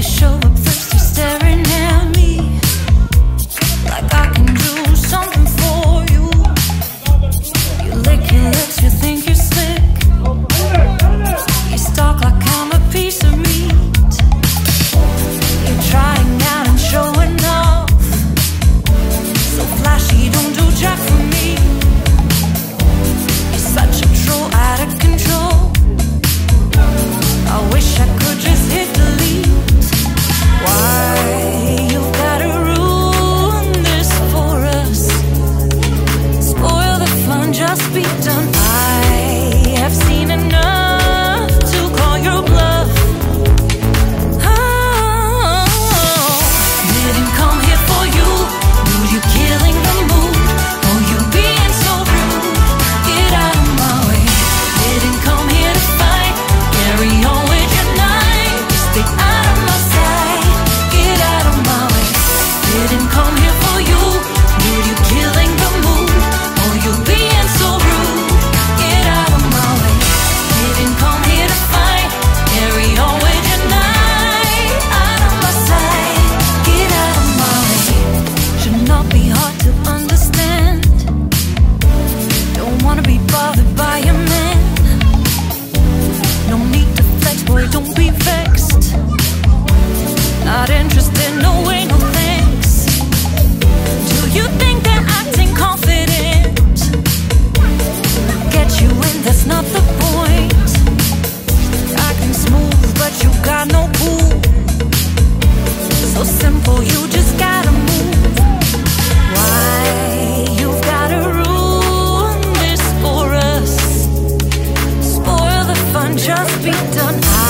You show up first, you stare be done. I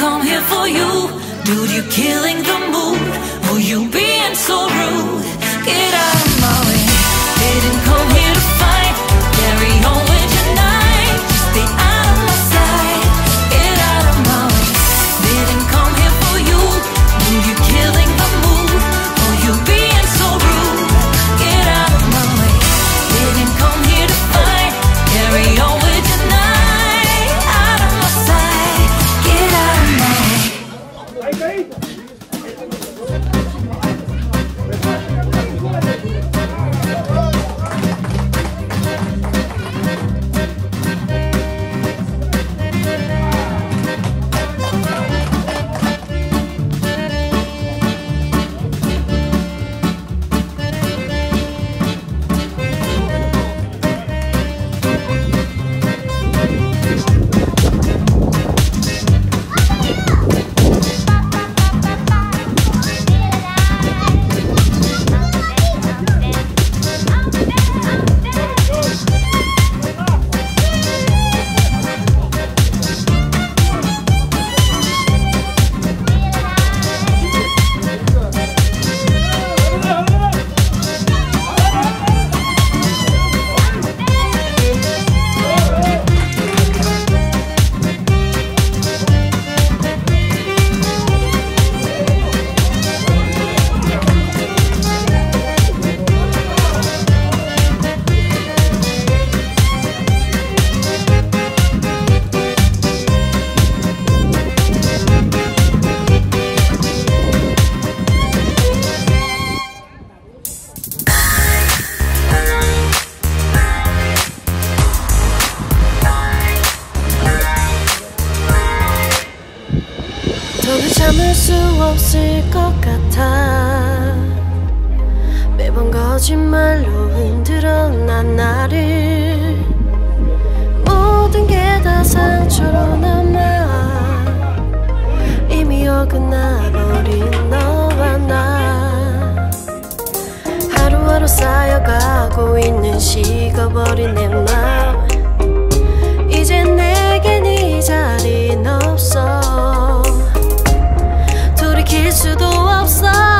come here for you. Dude, you're killing the mood. Oh, you being so rude. Get out of my way. Didn't come here. 참을 수 없을 것 같아. 매번 거짓말로 흔들어 난 나를. 모든 게 다 상처로 남아 이미 어긋나버린 너와 나. 하루하루 쌓여가고 있는 식어버린 내 마음. 이제 내겐 이 자리 너 色。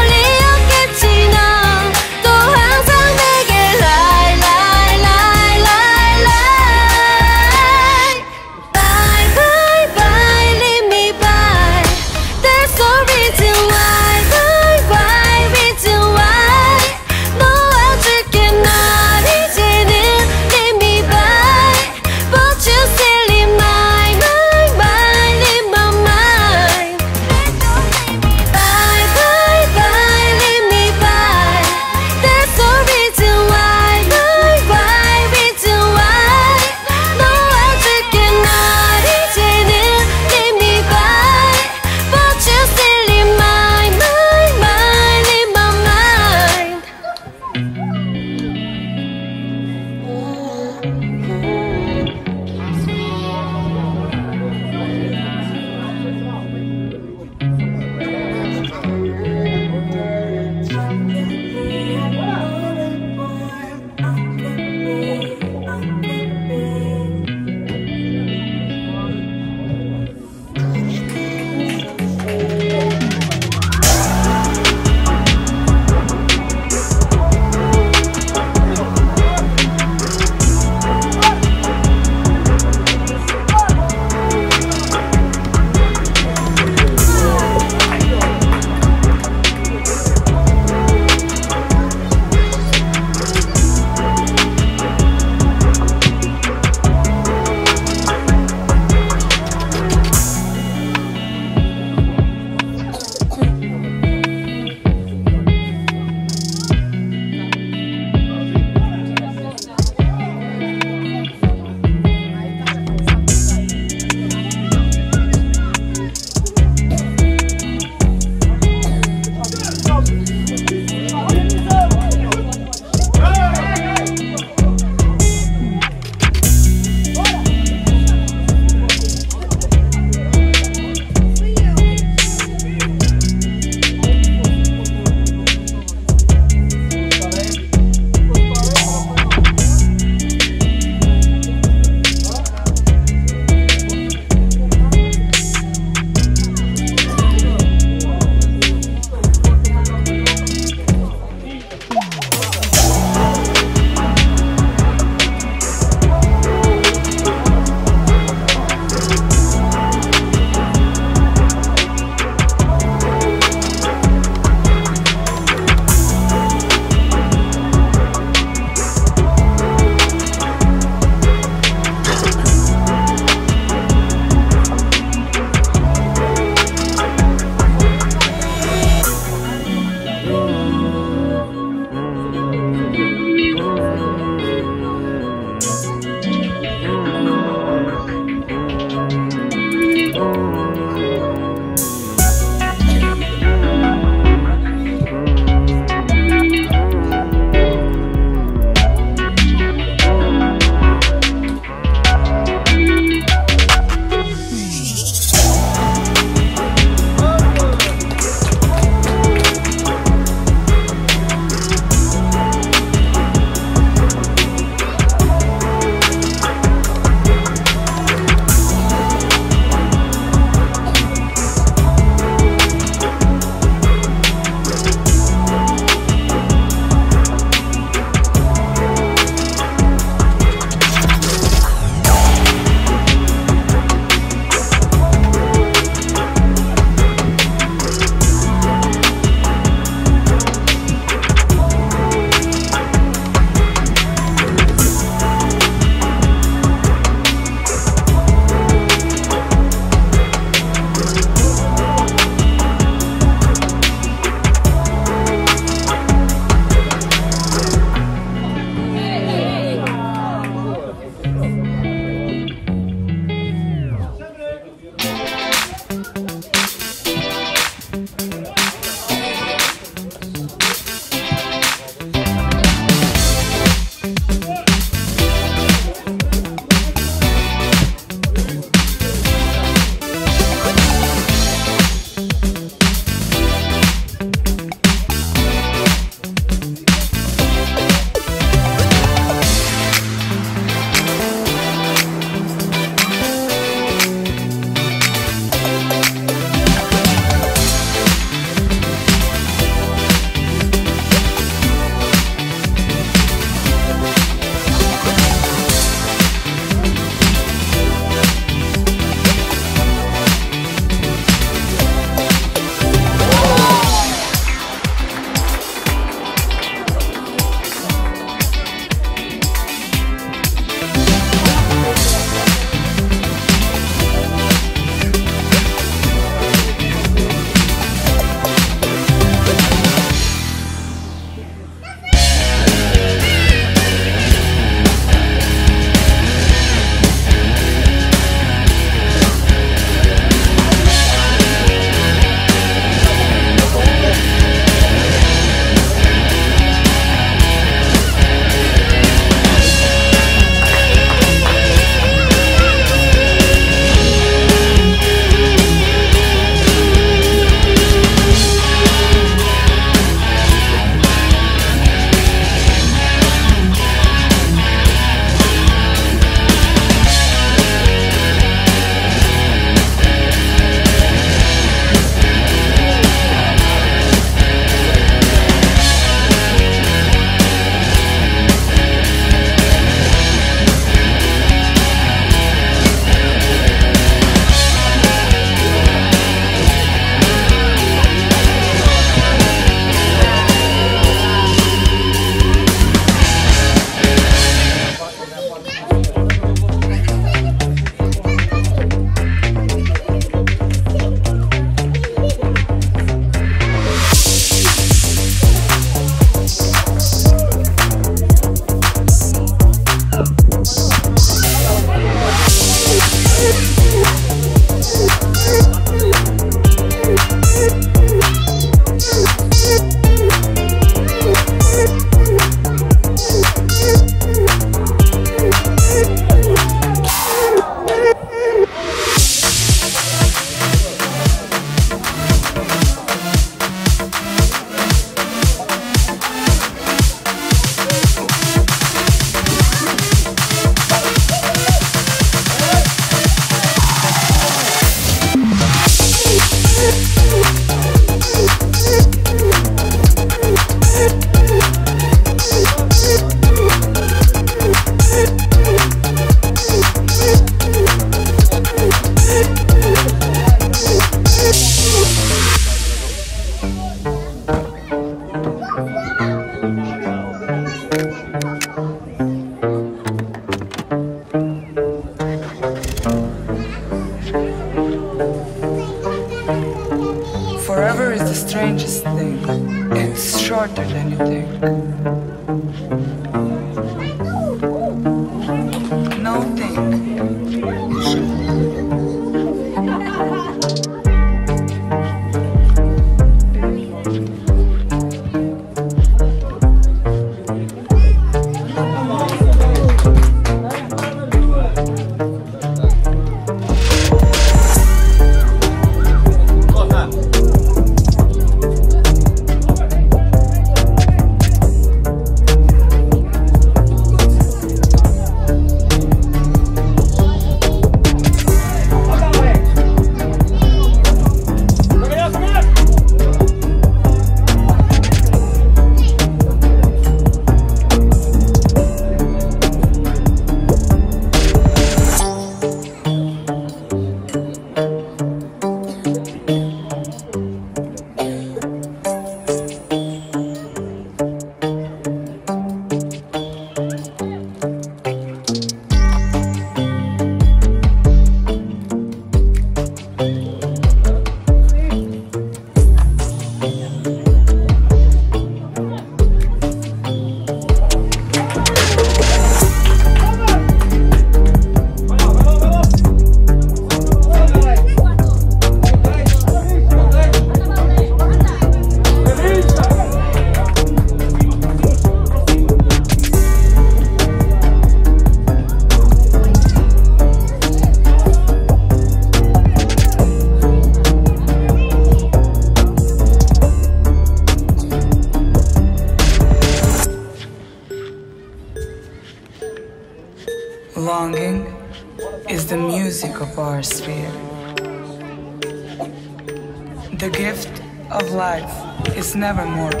forevermore.